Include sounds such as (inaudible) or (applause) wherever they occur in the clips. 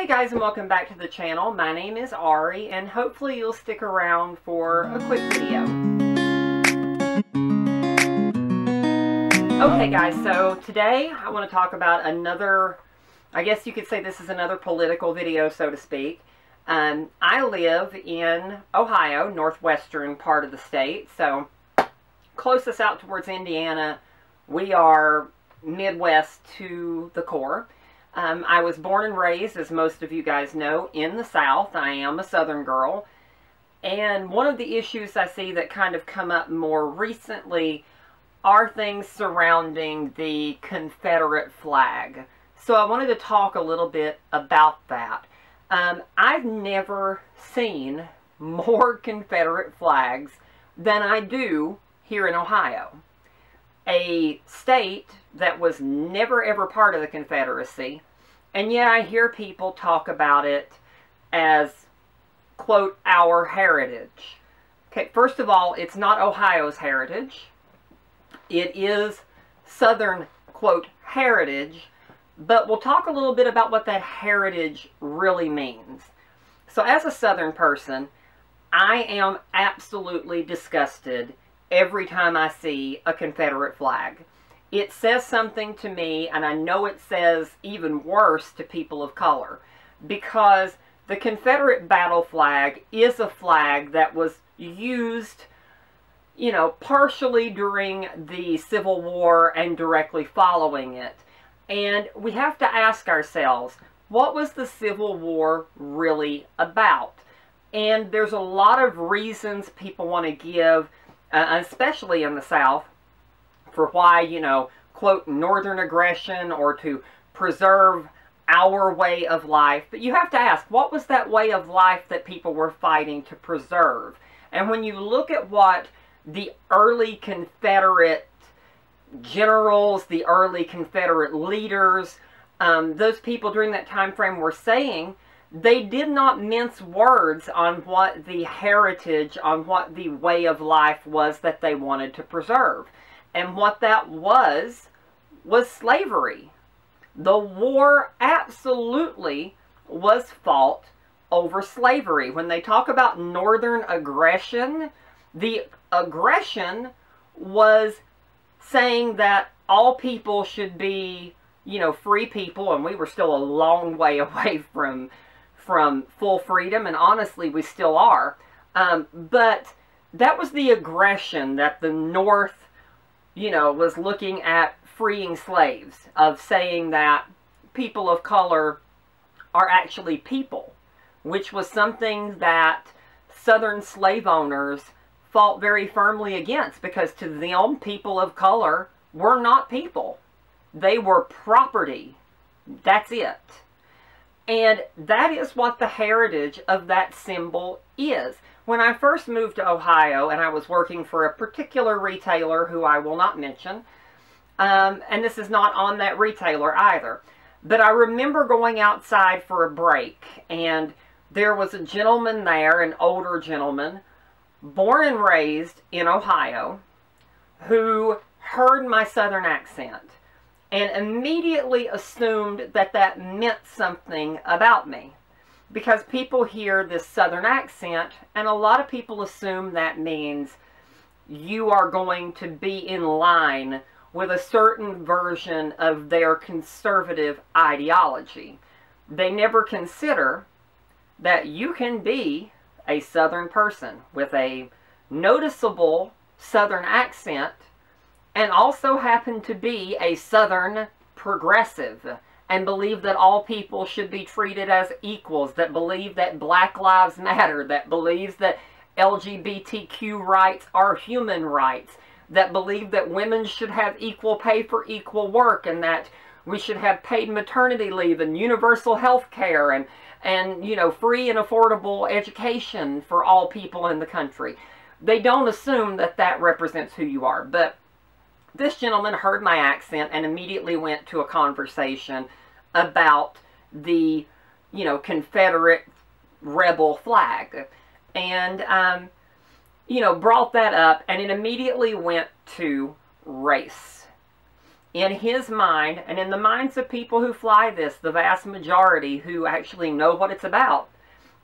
Hey guys and welcome back to the channel. My name is Ari and hopefully you'll stick around for a quick video. Okay guys, so today I want to talk about another, I guess you could say this is another political video so to speak. Um, I live in Ohio, northwestern part of the state, so closest out towards Indiana, we are Midwest to the core. Um, I was born and raised, as most of you guys know, in the South. I am a Southern girl. And one of the issues I see that kind of come up more recently are things surrounding the Confederate flag. So I wanted to talk a little bit about that. Um, I've never seen more (laughs) Confederate flags than I do here in Ohio. A state that was never ever part of the Confederacy. And yet I hear people talk about it as, quote, our heritage. Okay, first of all, it's not Ohio's heritage. It is Southern, quote, heritage. But we'll talk a little bit about what that heritage really means. So as a Southern person, I am absolutely disgusted every time I see a Confederate flag it says something to me, and I know it says even worse to people of color, because the Confederate battle flag is a flag that was used, you know, partially during the Civil War and directly following it. And we have to ask ourselves, what was the Civil War really about? And there's a lot of reasons people want to give, uh, especially in the South, for why, you know, quote, northern aggression or to preserve our way of life. But you have to ask, what was that way of life that people were fighting to preserve? And when you look at what the early Confederate generals, the early Confederate leaders, um, those people during that time frame were saying, they did not mince words on what the heritage, on what the way of life was that they wanted to preserve. And what that was, was slavery. The war absolutely was fought over slavery. When they talk about northern aggression, the aggression was saying that all people should be, you know, free people, and we were still a long way (laughs) away from from full freedom, and honestly, we still are. Um, but that was the aggression that the North you know, was looking at freeing slaves, of saying that people of color are actually people, which was something that Southern slave owners fought very firmly against because to them, people of color were not people. They were property. That's it. And that is what the heritage of that symbol is. When I first moved to Ohio and I was working for a particular retailer who I will not mention, um, and this is not on that retailer either, but I remember going outside for a break and there was a gentleman there, an older gentleman, born and raised in Ohio, who heard my southern accent and immediately assumed that that meant something about me because people hear this southern accent and a lot of people assume that means you are going to be in line with a certain version of their conservative ideology. They never consider that you can be a southern person with a noticeable southern accent and also happen to be a southern progressive and believe that all people should be treated as equals, that believe that Black Lives Matter, that believes that LGBTQ rights are human rights, that believe that women should have equal pay for equal work and that we should have paid maternity leave and universal health care and, and, you know, free and affordable education for all people in the country. They don't assume that that represents who you are. But this gentleman heard my accent and immediately went to a conversation about the, you know, Confederate rebel flag. And, um, you know, brought that up, and it immediately went to race. in his mind, and in the minds of people who fly this, the vast majority who actually know what it's about,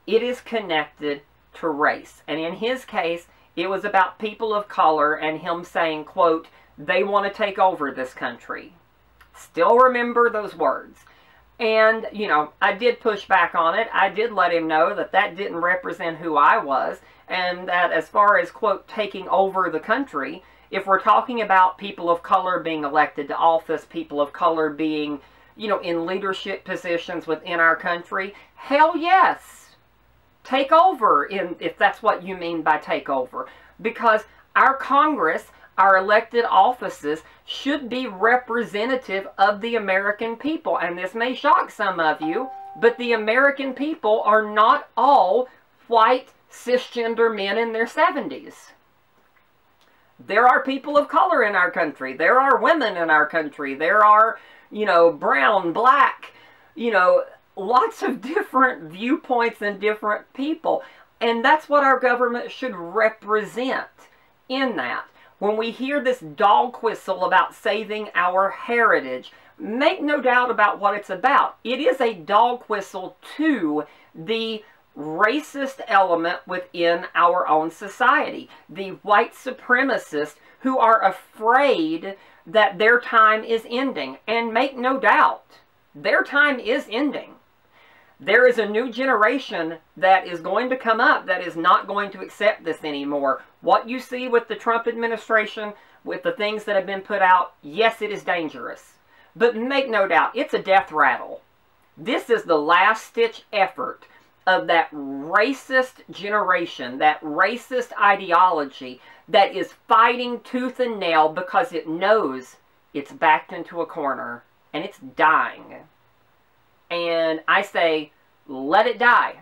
it is connected to race. And in his case, it was about people of color and him saying, quote, they want to take over this country. Still remember those words. And, you know, I did push back on it. I did let him know that that didn't represent who I was. And that as far as, quote, taking over the country, if we're talking about people of color being elected to office, people of color being, you know, in leadership positions within our country, hell yes. Take over, in, if that's what you mean by take over. Because our Congress, our elected offices, should be representative of the American people. And this may shock some of you, but the American people are not all white cisgender men in their 70s. There are people of color in our country. There are women in our country. There are, you know, brown, black, you know, lots of (laughs) different viewpoints and different people. And that's what our government should represent in that. When we hear this dog whistle about saving our heritage, make no doubt about what it's about. It is a dog whistle to the racist element within our own society. The white supremacists who are afraid that their time is ending. And make no doubt, their time is ending. There is a new generation that is going to come up that is not going to accept this anymore. What you see with the Trump administration, with the things that have been put out, yes, it is dangerous. But make no doubt, it's a death rattle. This is the last-stitch effort of that racist generation, that racist ideology that is fighting tooth and nail because it knows it's backed into a corner and it's dying. And I say, let it die.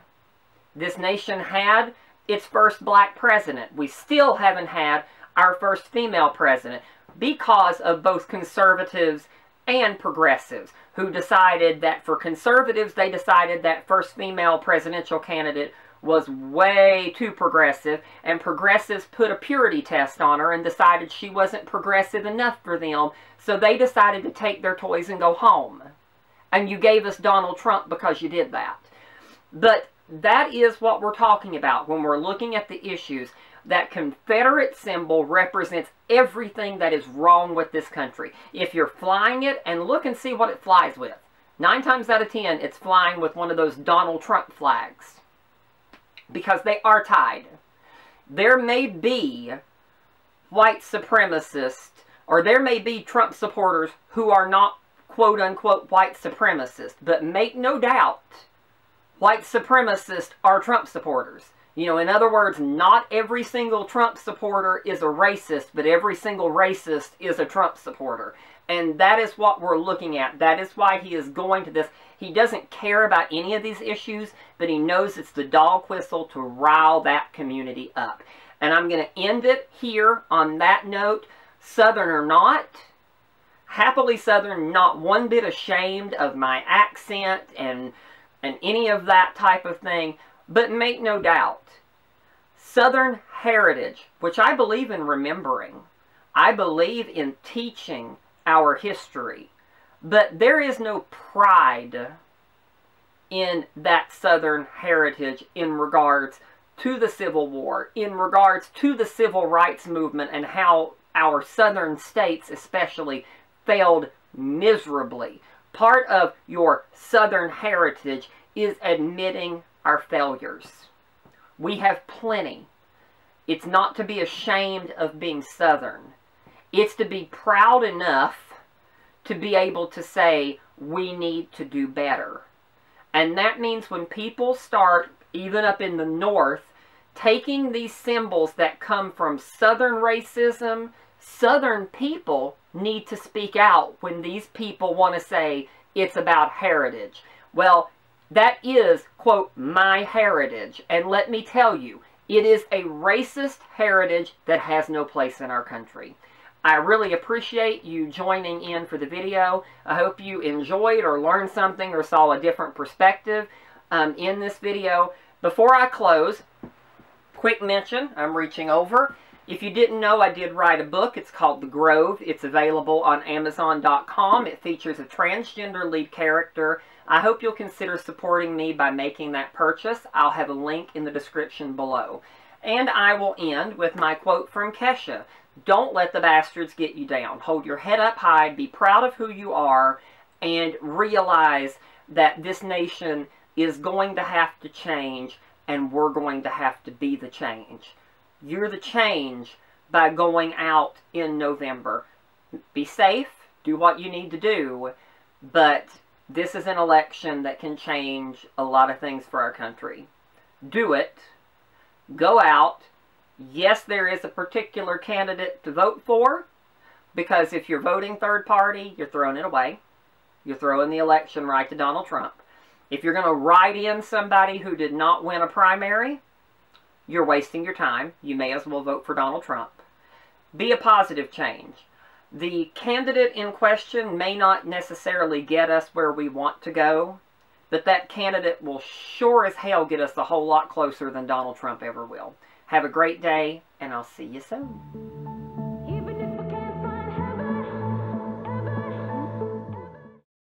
This nation had its first black president. We still haven't had our first female president because of both conservatives and progressives who decided that for conservatives, they decided that first female presidential candidate was way too progressive, and progressives put a purity test on her and decided she wasn't progressive enough for them, so they decided to take their toys and go home. And you gave us Donald Trump because you did that. But that is what we're talking about when we're looking at the issues that Confederate symbol represents everything that is wrong with this country. If you're flying it, and look and see what it flies with. Nine times out of ten, it's flying with one of those Donald Trump flags. Because they are tied. There may be white supremacists, or there may be Trump supporters who are not quote-unquote white supremacists. But make no doubt, white supremacists are Trump supporters. You know, in other words, not every single Trump supporter is a racist, but every single racist is a Trump supporter. And that is what we're looking at. That is why he is going to this. He doesn't care about any of these issues, but he knows it's the dog whistle to rile that community up. And I'm going to end it here on that note. Southern or not, happily Southern, not one bit ashamed of my accent and, and any of that type of thing. But make no doubt, Southern heritage, which I believe in remembering, I believe in teaching our history, but there is no pride in that Southern heritage in regards to the Civil War, in regards to the Civil Rights Movement and how our Southern states especially failed miserably. Part of your Southern heritage is admitting our failures. We have plenty. It's not to be ashamed of being Southern. It's to be proud enough to be able to say, we need to do better. And that means when people start, even up in the North, taking these symbols that come from Southern racism, Southern people need to speak out when these people want to say it's about heritage. Well, that is, quote, my heritage. And let me tell you, it is a racist heritage that has no place in our country. I really appreciate you joining in for the video. I hope you enjoyed or learned something or saw a different perspective um, in this video. Before I close, quick mention, I'm reaching over. If you didn't know, I did write a book. It's called The Grove. It's available on Amazon.com. It features a transgender lead character. I hope you'll consider supporting me by making that purchase. I'll have a link in the description below. And I will end with my quote from Kesha. Don't let the bastards get you down. Hold your head up high, be proud of who you are, and realize that this nation is going to have to change, and we're going to have to be the change. You're the change by going out in November. Be safe, do what you need to do, but this is an election that can change a lot of things for our country. Do it go out. Yes, there is a particular candidate to vote for, because if you're voting third party, you're throwing it away. You're throwing the election right to Donald Trump. If you're going to write in somebody who did not win a primary, you're wasting your time. You may as well vote for Donald Trump. Be a positive change. The candidate in question may not necessarily get us where we want to go, but that candidate will sure as hell get us a whole lot closer than Donald Trump ever will. Have a great day, and I'll see you soon.